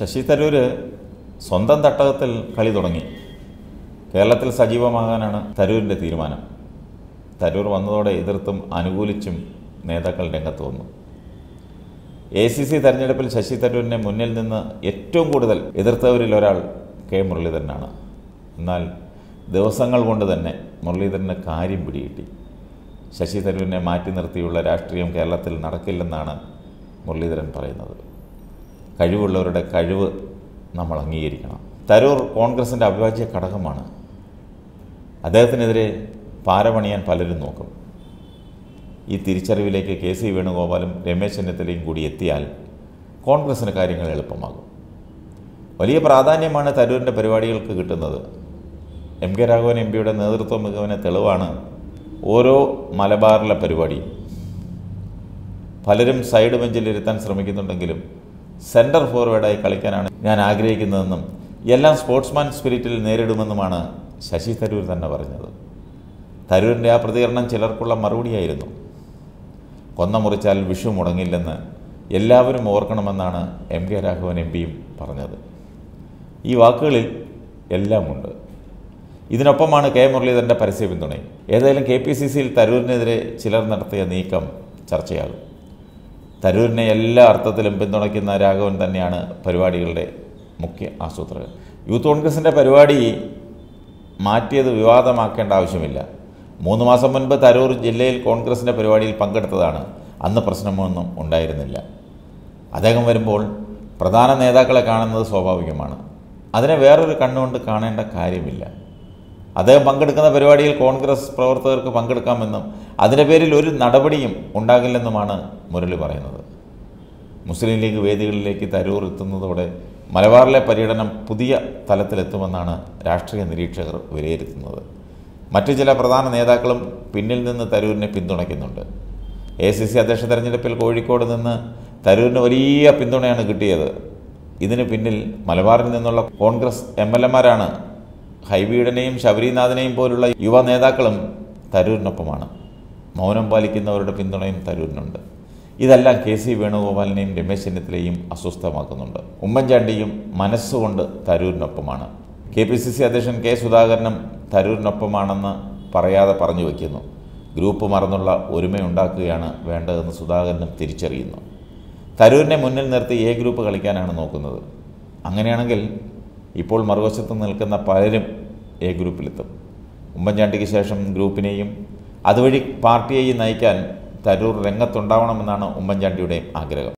ശശി തരൂർ സ്വന്തം തട്ടകത്തിൽ കളി തുടങ്ങി. കേരളത്തിൽ സജീവമാകാനാണ് തരൂരിന്റെ തീരുമാനം. തരൂർ വന്നതോടെ എതിർത്തും അനുകൂലിച്ചും നേതാക്കൾ രംഗത്ത് വന്നു. എ സി സി തെരഞ്ഞെടുപ്പിൽ ശശി തരൂരിനെ മുന്നിൽ നിന്ന് ഏറ്റവും കൂടുതൽ എതിർത്തവരിൽ ഒരാൾ കെ മുരളീധരനാണ്. എന്നാൽ ദിവസങ്ങൾ കൊണ്ട് തന്നെ മുരളീധരന് കാര്യം പിടികിട്ടി. ശശി തരൂരിനെ മാറ്റി നിർത്തിയുള്ള രാഷ്ട്രീയം കേരളത്തിൽ നടക്കില്ലെന്നാണ് മുരളീധരൻ പറയുന്നത്. കഴിവുള്ളവരുടെ കഴിവ് നമ്മൾ അംഗീകരിക്കണം. തരൂർ കോൺഗ്രസിന്റെ അവിഭാജ്യ ഘടകമാണ്. അദ്ദേഹത്തിനെതിരെ പാരപണിയാൻ പലരും നോക്കും. ഈ തിരിച്ചറിവിലേക്ക് കെ സി വേണുഗോപാലും രമേശ് ചെന്നിത്തലയും കൂടി എത്തിയാൽ കോൺഗ്രസിന് കാര്യങ്ങൾ എളുപ്പമാകും. വലിയ പ്രാധാന്യമാണ് തരൂരിന്റെ പരിപാടികൾക്ക് കിട്ടുന്നത്. എം കെ രാഘവൻ എം പിയുടെ നേതൃത്വ മികവിന് തെളിവാണ് ഓരോ മലബാറിലെ പരിപാടിയും പലരും സൈഡ് ബെഞ്ചിലിരുത്താൻ ശ്രമിക്കുന്നുണ്ടെങ്കിലും സെന്റർ ഫോർവേഡായി കളിക്കാനാണ് ഞാൻ ആഗ്രഹിക്കുന്നതെന്നും എല്ലാം സ്പോർട്സ്മാൻ സ്പിരിറ്റിൽ നേരിടുമെന്നുമാണ് ശശി തരൂർ തന്നെ പറഞ്ഞത്. തരൂരിന്റെ ആ പ്രതികരണം ചിലർക്കുള്ള മറുപടിയായിരുന്നു. കൊന്ന മുറിച്ചാൽ വിഷു മുടങ്ങില്ലെന്ന് എല്ലാവരും ഓർക്കണമെന്നാണ് എം കെ രാഘവൻ എം പിയും പറഞ്ഞത്. ഈ വാക്കുകളിൽ എല്ലാമുണ്ട്. ഇതിനൊപ്പമാണ് കെ മുരളീധരന്റെ പരസ്യ പിന്തുണയും ഏതായാലും കെ പി സി സിയിൽ തരൂരിനെതിരെ ചിലർ നടത്തിയ നീക്കം ചർച്ചയാകും. തരൂരിനെ എല്ലാ അർത്ഥത്തിലും പിന്തുണയ്ക്കുന്ന രാഘവൻ തന്നെയാണ് പരിപാടികളുടെ മുഖ്യ ആസൂത്രകൻ യൂത്ത് കോൺഗ്രസിന്റെ പരിപാടി മാറ്റിയത് വിവാദമാക്കേണ്ട ആവശ്യമില്ല. മൂന്ന് മാസം മുൻപ് തരൂർ ജില്ലയിൽ കോൺഗ്രസിന്റെ പരിപാടിയിൽ പങ്കെടുത്തതാണ്. അന്ന് പ്രശ്നമൊന്നും ഉണ്ടായിരുന്നില്ല. അദ്ദേഹം വരുമ്പോൾ പ്രധാന നേതാക്കളെ കാണുന്നത് സ്വാഭാവികമാണ്. അതിനെ വേറൊരു കണ്ണുകൊണ്ട് കാണേണ്ട കാര്യമില്ല. അദ്ദേഹം പങ്കെടുക്കുന്ന പരിപാടിയിൽ കോൺഗ്രസ് പ്രവർത്തകർക്ക് പങ്കെടുക്കാമെന്നും അതിന്റെ പേരിൽ ഒരു നടപടിയും ഉണ്ടാകില്ലെന്നുമാണ് മുരളി പറയുന്നത്. മുസ്ലിം ലീഗ് വേദികളിലേക്ക് തരൂർ എത്തുന്നതോടെ മലബാറിലെ പര്യടനം പുതിയ തലത്തിലെത്തുമെന്നാണ് രാഷ്ട്രീയ നിരീക്ഷകർ വിലയിരുത്തുന്നത്. മറ്റു ചില പ്രധാന നേതാക്കളും പിന്നിൽ നിന്ന് തരൂരിനെ പിന്തുണയ്ക്കുന്നുണ്ട്. എ സി സി അധ്യക്ഷ തെരഞ്ഞെടുപ്പിൽ കോഴിക്കോട് നിന്ന് തരൂരിന് വലിയ പിന്തുണയാണ് കിട്ടിയത്. ഇതിന് പിന്നിൽ മലബാറിൽ നിന്നുള്ള കോൺഗ്രസ് എം എൽ എമാരാണ് ഹൈബീഡനെയും ശബരിനാഥനെയും പോലുള്ള യുവ നേതാക്കളും തരൂരിനൊപ്പമാണ്. മൗനം പാലിക്കുന്നവരുടെ പിന്തുണയും തരൂരിനുണ്ട്. ഇതെല്ലാം കെ സി വേണുഗോപാലിനെയും രമേശ് ചെന്നിത്തലയും അസ്വസ്ഥമാക്കുന്നുണ്ട്. ഉമ്മൻചാണ്ടിയും മനസ്സുകൊണ്ട് തരൂരിനൊപ്പമാണ്. കെ പി സി സി അധ്യക്ഷൻ കെ സുധാകരനും തരൂരിനൊപ്പമാണെന്ന് പറയാതെ പറഞ്ഞു വയ്ക്കുന്നു ഗ്രൂപ്പ് മറന്നുള്ള ഒരുമയുണ്ടാക്കുകയാണ് വേണ്ടതെന്ന് സുധാകരനും തിരിച്ചറിയുന്നു. തരൂരിനെ മുന്നിൽ നിർത്തി എ ഗ്രൂപ്പ് കളിക്കാനാണ് നോക്കുന്നത്. അങ്ങനെയാണെങ്കിൽ ഇപ്പോൾ മറുവശത്ത് നിൽക്കുന്ന പലരും എ ഗ്രൂപ്പിലെത്തും. ഉമ്മൻചാണ്ടിക്ക് ശേഷം ഗ്രൂപ്പിനെയും അതുവഴി പാർട്ടിയെയും നയിക്കാൻ തരൂർ രംഗത്തുണ്ടാവണമെന്നാണ് ഉമ്മൻചാണ്ടിയുടെയും ആഗ്രഹം.